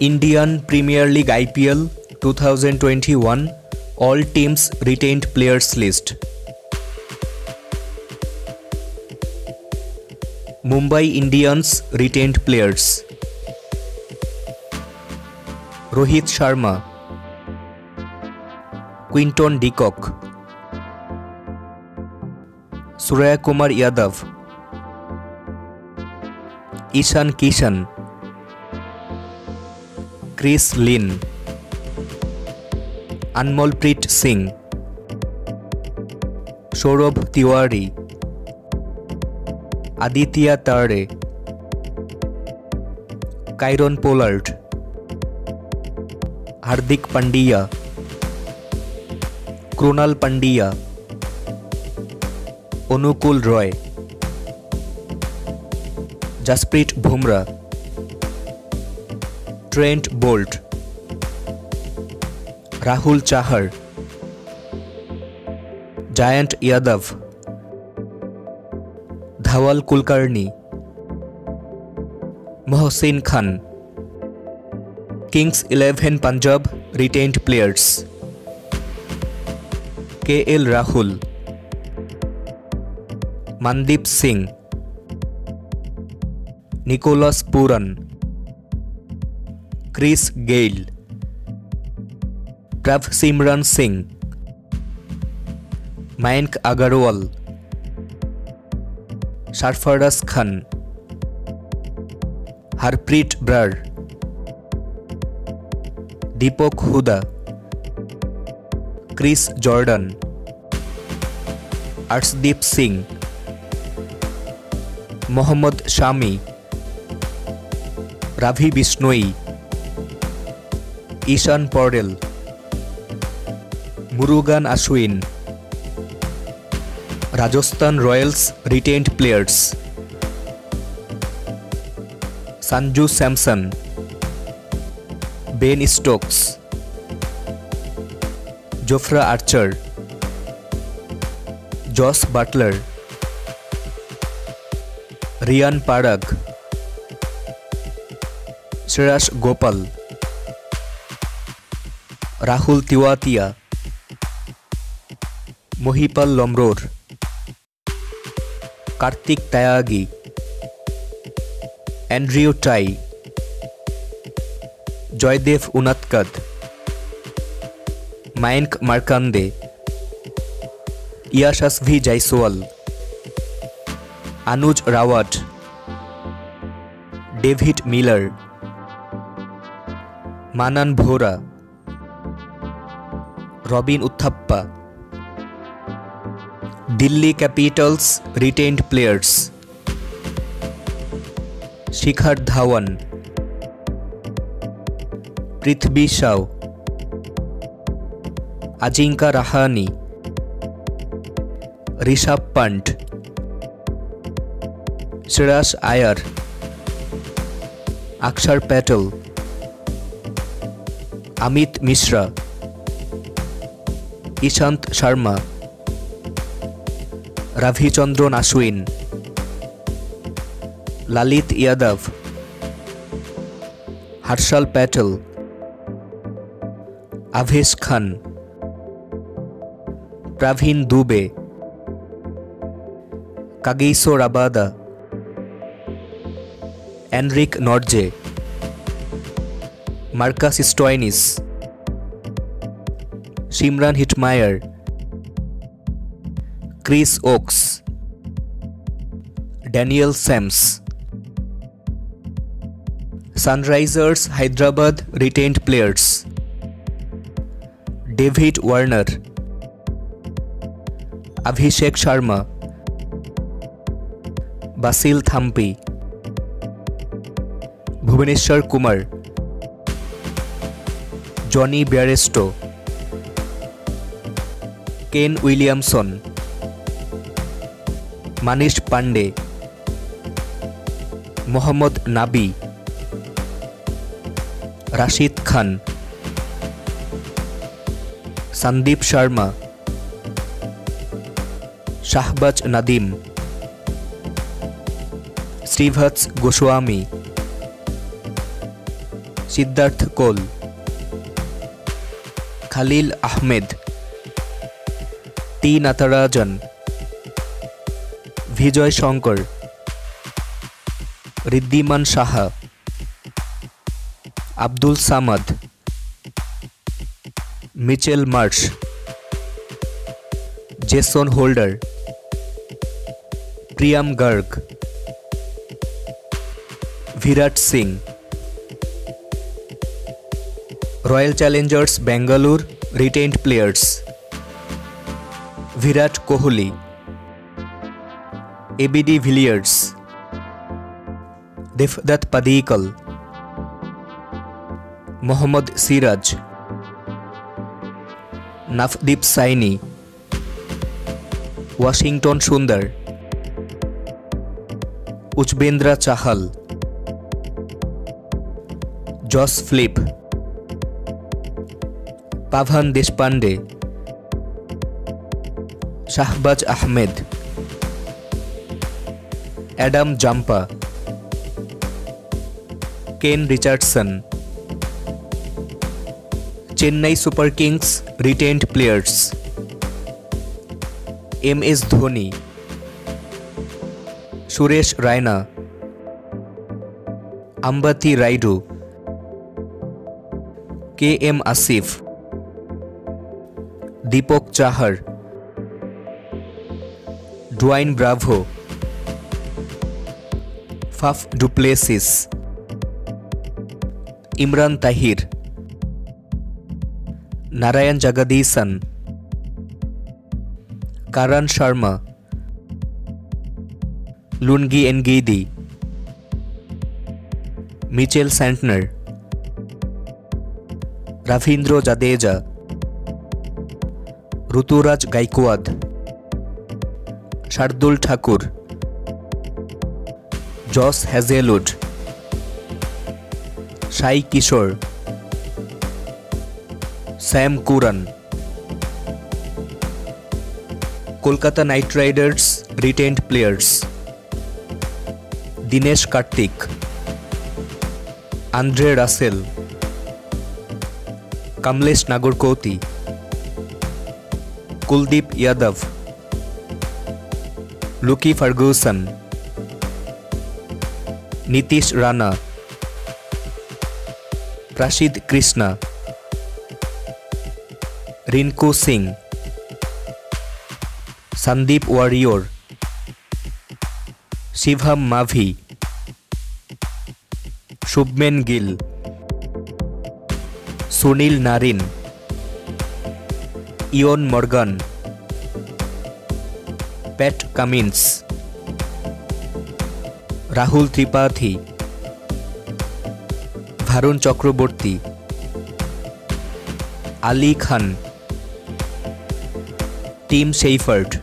Indian Premier League IPL 2021 All teams retained players list. Mumbai Indians retained players. Rohit Sharma, Quinton de Kock, Surya Kumar Yadav, Ishan Kishan, Chris Lynn Anmolpreet Singh Saurabh Tiwary Aditya Tare Kieron Pollard Hardik Pandya Krunal Pandya Anukul Roy Jasprit Bumrah Trent Boult Rahul Chahar Jayant Yadav Dhawal Kulkarni Mohsin Khan Kings Eleven Punjab retained players K L Rahul Mandeep Singh Nicholas Pooran Chris Gayle. Gov Simran Singh. Mayank Agarwal. Sarfaraz Khan. Harpreet Brar. Deepak Hooda. Chris Jordan. Arshdeep Singh. Mohammed Shami. Ravi Bishnoi Ishan Porel, Murugan Ashwin, Rajasthan Royals retained players, Sanju Samson, Ben Stokes, Jofra Archer, Jos Buttler, Riyan Parag, Shreyas Gopal Rahul Tewatia Mahipal Lomror Kartik Tyagi Andrew Tye Jaydev Unadkat Mayank Markande Yashasvi Jaiswal Anuj Rawat David Miller Manan Vohra Robin Uthappa Delhi Capitals retained players Shikhar Dhawan Prithvi Shaw Ajinkya Rahane Rishabh Pant Shreyas Iyer Axar Patel Amit Mishra Ishant Sharma, Ravichandran Ashwin Lalit Yadav, Harshal Patel, Avesh Khan Praveen Dubey Kagiso Rabada Anrich Nortje, Marcus Stoinis Shimran Hitmeyer, Chris Oakes, Daniel Sams. Sunrisers Hyderabad retained players. David Warner, Abhishek Sharma, Basil Thampi, Bhubaneswar Kumar, Johnny Bairstow, Kane Williamson? Manish Pandey, Mohammad Nabi, Rashid Khan, Sandeep Sharma, Shahbaz Nadeem, Shreevats Goswami, Siddharth Kaul, Khaleel Ahmed. T Natarajan Vijay Shankar Wriddhiman Saha. Abdul Samad. Mitchell Marsh. Jason Holder. Priyam Garg. Virat Singh. Royal Challengers, Bangalore retained players. Virat Kohli ABD Villiers দেফদাত Padikkal Mohammed Siraj Navdeep Saini Washington Sundar Yuzvendra Chahal Josh Philippe Pavan Deshpande Shahbaz Ahmed Adam Zampa Kane Richardson Chennai Super Kings retained players M S Dhoni Suresh Raina Ambati Rayudu K M Asif Deepak Chahar Dwayne Bravo Faf du Plessis Imran Tahir Narayan Jagadeesan Karn Sharma Lungi Ngidi Mitchell Santner Ravindra Jadeja Ruturaj Gaikwad Shardul Thakur. Josh Hazlewood Sai Kishore. Sam Curran. Kolkata Knight Riders retained players. Dinesh Karthik. Andre Russell. Kamlesh Nagarkoti. Kuldeep Yadav Lockie Ferguson Nitish Rana Prasidh Krishna Rinku Singh Sandeep Warrier Shivam Mavi Shubman Gill Sunil Narine Eoin Morgan Pat Cummins, Rahul Tripathi, Varun Chakraborty, Ali Khan, Tim Shepherd.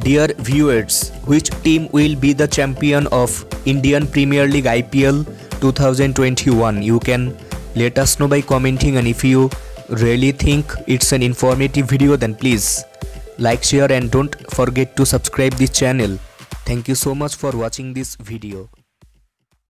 Dear viewers, which team will be the champion of Indian Premier League IPL 2021? You can let us know by commenting and if you really think it's an informative video then please like share and don't forget to subscribe this channel. Thank you so much for watching this video.